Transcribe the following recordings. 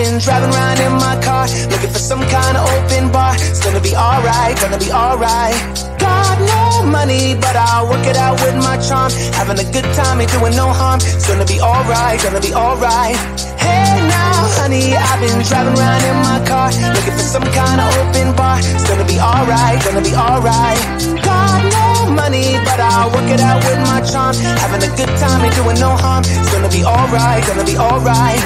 been driving around in my car, looking for some kind of open bar. It's gonna be alright, gonna be alright. Got no money, but I'll work it out with my charm. Having a good time, ain't doing no harm. It's gonna be alright, gonna be alright. Hey now, honey, I've been driving around in my car, looking for some kind of open bar. It's gonna be alright, gonna be alright. Got no money, but I'll work it out with my charm. Having a good time, ain't doing no harm. It's gonna be alright, gonna be alright.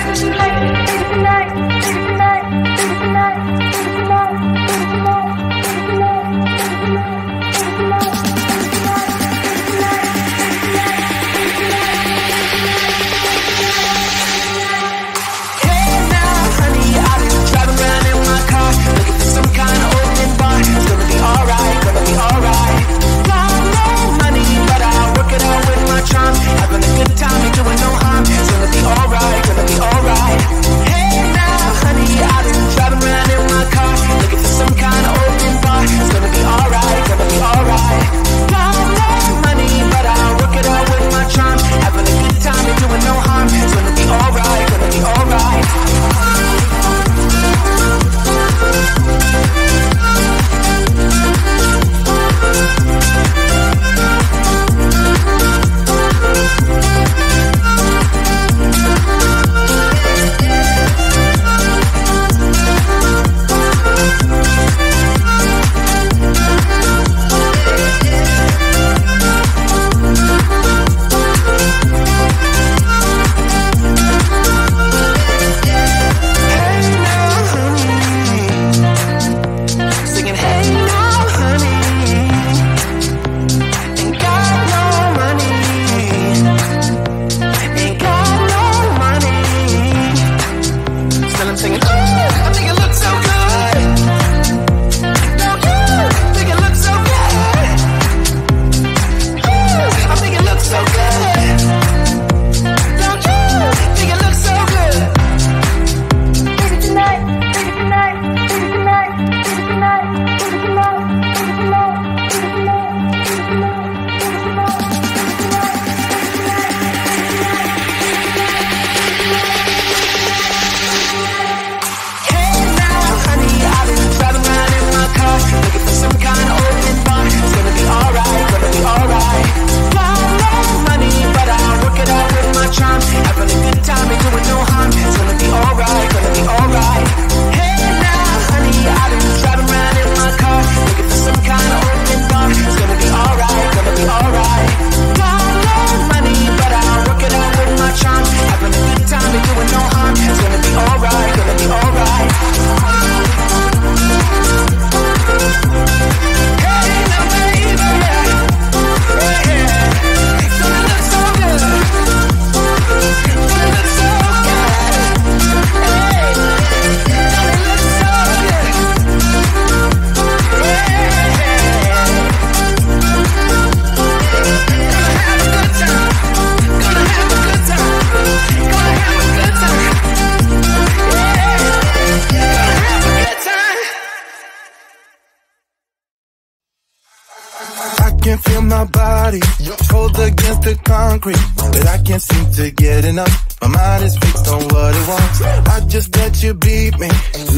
My body cold against the concrete, but I can't seem to get enough. My mind is fixed on what it wants. I just let you beat me,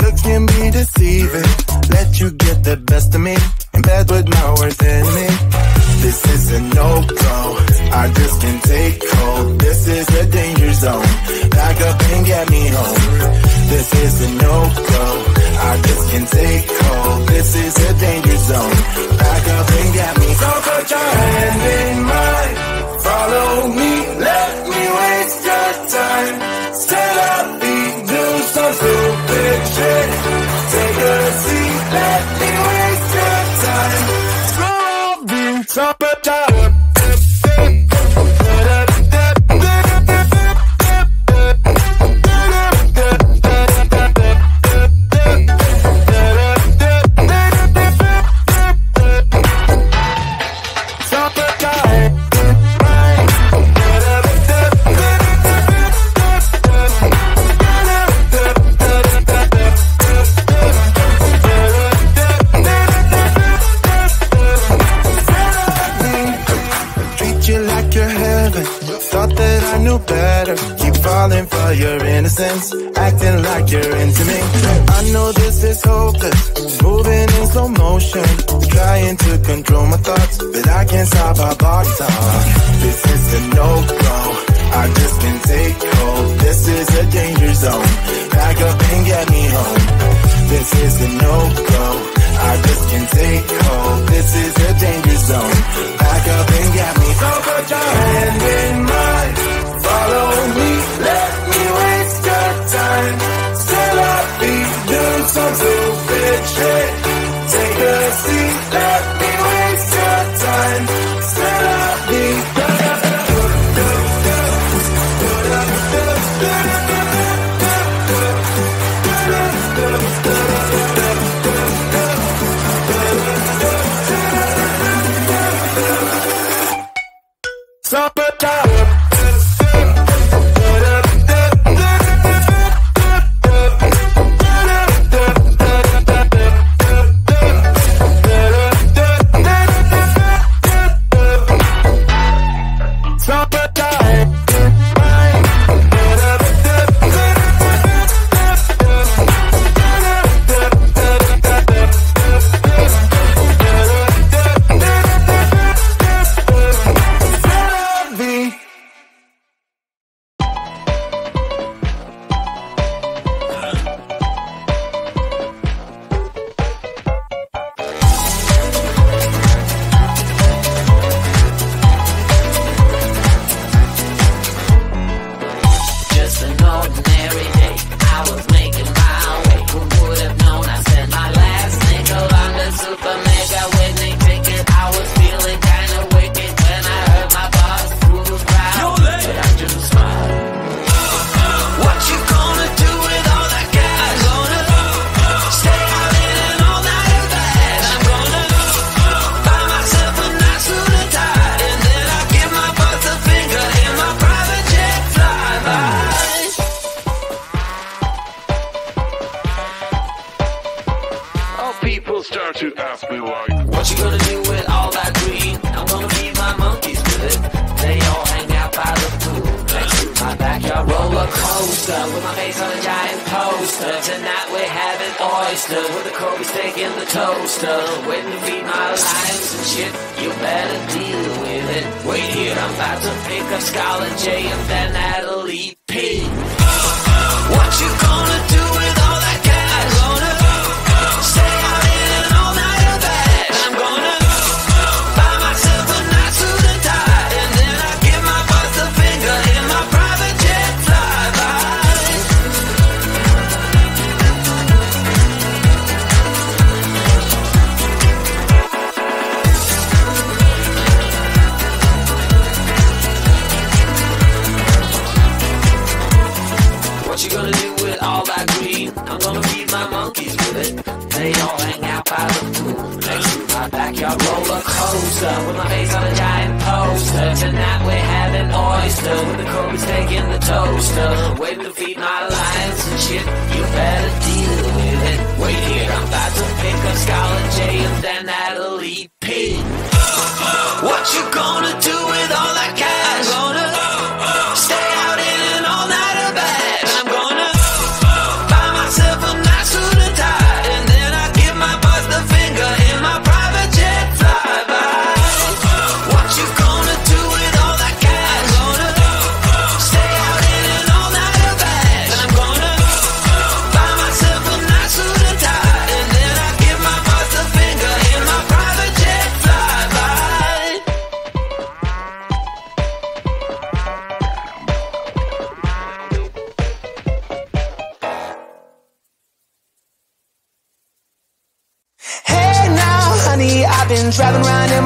look at me deceiving. Let you get the best of me, in bed with my worst enemy. This is a no-go, I just can't take hold. This is a danger zone, back up and get me home. This is a no-go, I just can't take hold. This is a danger zone, back up and get me home. So put your hand in mine, follow me, let innocence, acting like you're into me. I know this is hopeless, moving in slow motion, trying to control my thoughts, but I can't stop our body talk. This is a no-go, I just can't take hold. This is a danger zone, back up and get me home. This is a no-go, I just can't take hold. This is a danger zone, back up with my face on a giant poster. Tonight we're having oyster with the Kobe steak in the toaster. Waiting to feed my lions and shit. You better deal with it. Wait here, I'm about to pick up Scarlet J and then Natalie P. with my face on a giant poster. Tonight we're having oyster with the Kobe steak in the toaster. Waiting to feed my lions and shit. You better deal with it. Wait here, I'm about to pick up Scarlet J and then P. What you gonna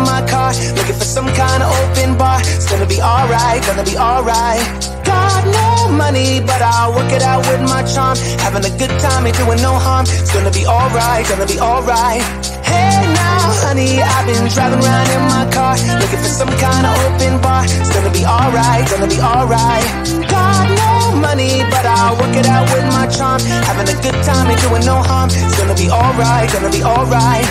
in my car, looking for some kind of open bar. It's gonna be alright, gonna be alright. Got no money, but I'll work it out with my charm. Having a good time, ain't doing no harm. It's gonna be alright, gonna be alright. Hey now, honey, I've been driving around in my car, looking for some kind of open bar. It's gonna be alright, gonna be alright. Got no money, but I'll work it out with my charm. Having a good time, ain't doing no harm. It's gonna be alright, gonna be alright.